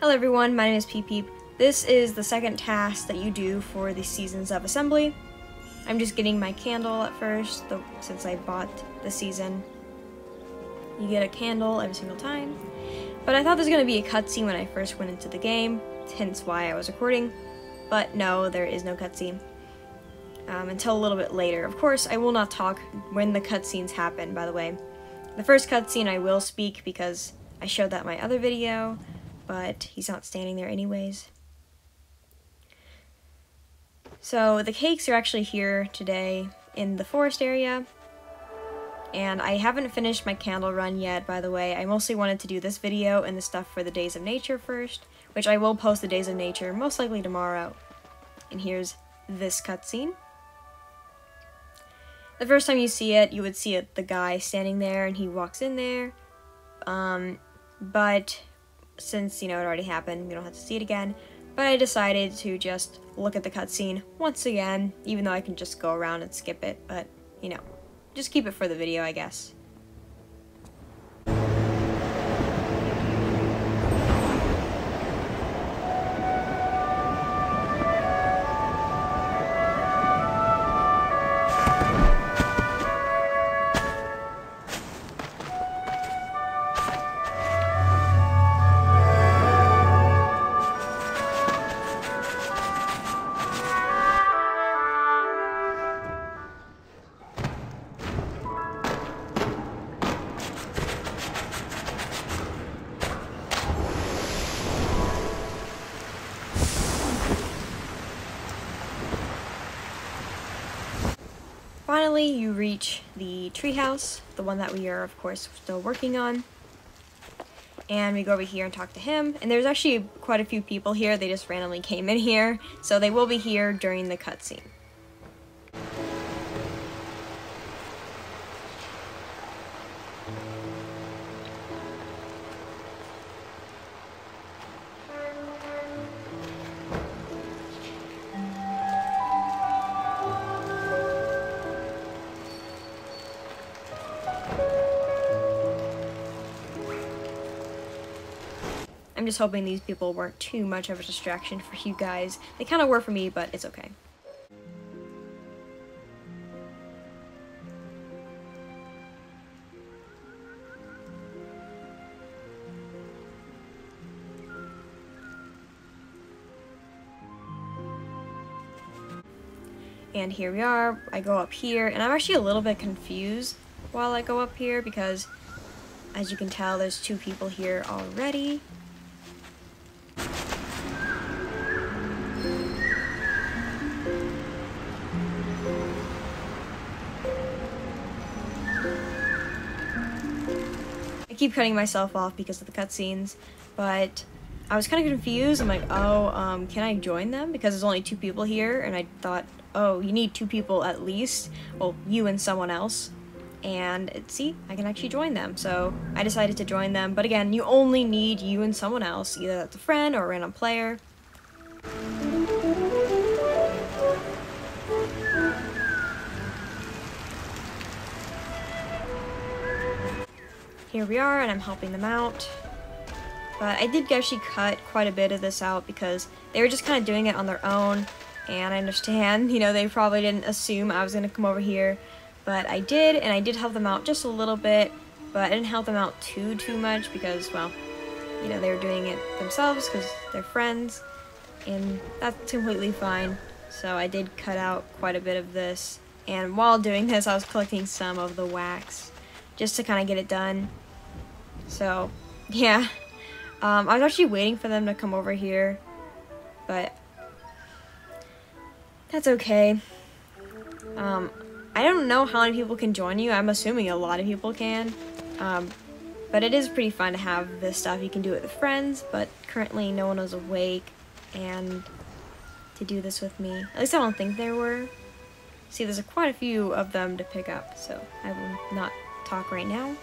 Hello everyone, my name is Peep Peep. This is the second task that you do for the Seasons of Assembly. I'm just getting my candle at first, the, since I bought the season. You get a candle every single time. But I thought there was going to be a cutscene when I first went into the game, hence why I was recording. But no, there is no cutscene. Um, until a little bit later. Of course, I will not talk when the cutscenes happen, by the way. The first cutscene I will speak because I showed that in my other video, but he's not standing there anyways. So the cakes are actually here today in the forest area. And I haven't finished my candle run yet, by the way. I mostly wanted to do this video and the stuff for the Days of Nature first, which I will post the Days of Nature most likely tomorrow. And here's this cutscene. The first time you see it, you would see it, the guy standing there and he walks in there. Um, but since, you know, it already happened, we don't have to see it again. But I decided to just look at the cutscene once again, even though I can just go around and skip it. But, you know, just keep it for the video, I guess. Finally, you reach the treehouse, the one that we are, of course, still working on. And we go over here and talk to him. And there's actually quite a few people here. They just randomly came in here. So they will be here during the cutscene. Just hoping these people weren't too much of a distraction for you guys. They kind of were for me, but it's okay. And here we are. I go up here, and I'm actually a little bit confused while I go up here because, as you can tell, there's two people here already. Keep cutting myself off because of the cutscenes, but I was kind of confused. I'm like, oh, um, can I join them? Because there's only two people here, and I thought, oh, you need two people at least. Well, you and someone else. And see, I can actually join them. So I decided to join them. But again, you only need you and someone else, either that's a friend or a random player. Here we are and I'm helping them out. But I did actually cut quite a bit of this out because they were just kind of doing it on their own. And I understand, you know, they probably didn't assume I was going to come over here. But I did, and I did help them out just a little bit. But I didn't help them out too, too much because, well, you know, they were doing it themselves because they're friends. And that's completely fine. So I did cut out quite a bit of this. And while doing this, I was collecting some of the wax just to kind of get it done. So, yeah. Um, I was actually waiting for them to come over here, but that's okay. Um, I don't know how many people can join you. I'm assuming a lot of people can. Um, but it is pretty fun to have this stuff. You can do it with friends, but currently no one was awake and to do this with me. At least I don't think there were. See, there's a, quite a few of them to pick up, so I will not talk right now.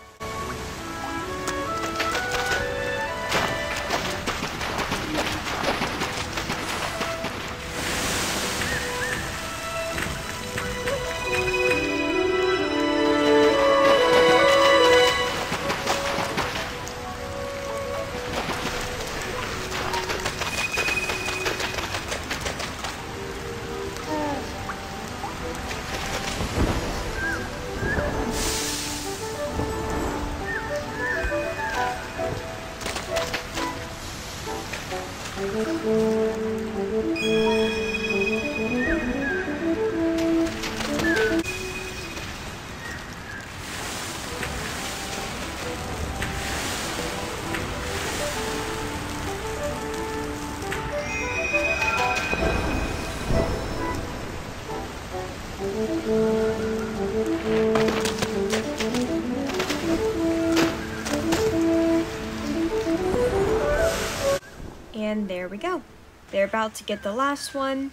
They're about to get the last one.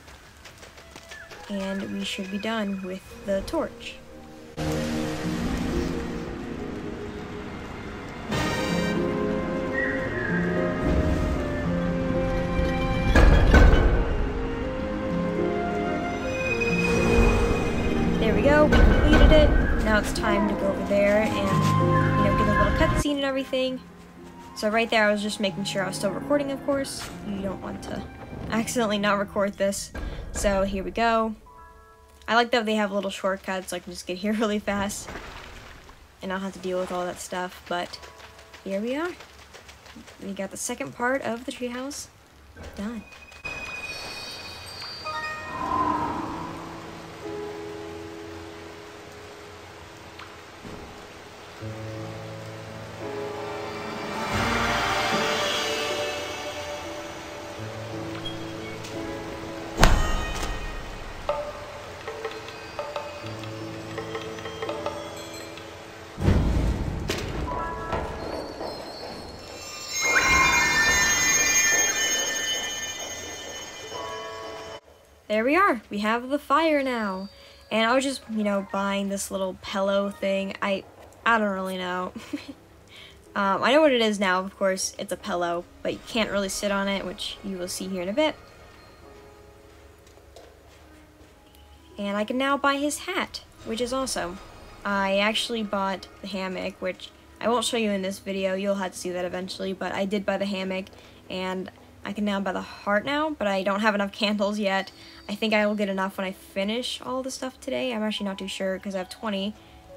And we should be done with the torch. There we go, we completed it. Now it's time to go over there and, you know, get a little cutscene and everything. So right there, I was just making sure I was still recording, of course. You don't want to accidentally not record this. So here we go. I like that they have little shortcuts, so I can just get here really fast. And I don't have to deal with all that stuff, but here we are. We got the second part of the treehouse done. There we are. We have the fire now. And I was just, you know, buying this little pillow thing. I I don't really know. um, I know what it is now, of course. It's a pillow, but you can't really sit on it, which you will see here in a bit. And I can now buy his hat, which is awesome. I actually bought the hammock, which I won't show you in this video. You'll have to see that eventually, but I did buy the hammock, and I can now buy the heart now, but I don't have enough candles yet. I think I will get enough when I finish all the stuff today. I'm actually not too sure because I have 20,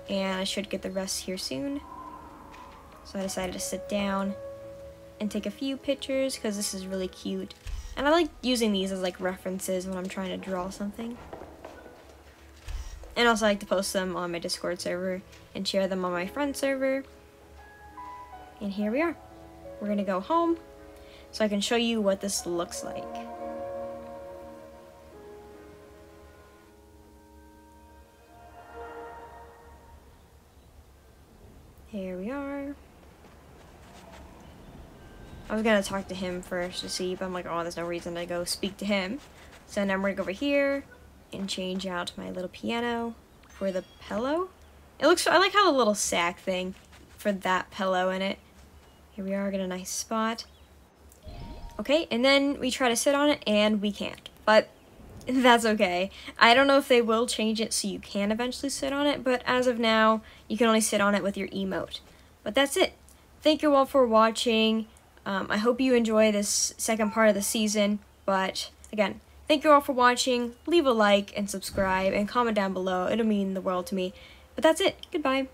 and I should get the rest here soon. So I decided to sit down and take a few pictures because this is really cute. And I like using these as like references when I'm trying to draw something. And also I like to post them on my Discord server and share them on my friend server. And here we are. We're gonna go home so I can show you what this looks like. Here we are. I was gonna talk to him first to see, but I'm like, oh, there's no reason to go speak to him. So now I'm gonna go over here and change out my little piano for the pillow. It looks, I like how the little sack thing for that pillow in it. Here we are, get a nice spot. Okay, and then we try to sit on it and we can't. But that's okay. I don't know if they will change it so you can eventually sit on it, but as of now, you can only sit on it with your emote. But that's it. Thank you all for watching. Um, I hope you enjoy this second part of the season, but again, thank you all for watching. Leave a like and subscribe and comment down below. It'll mean the world to me. But that's it. Goodbye.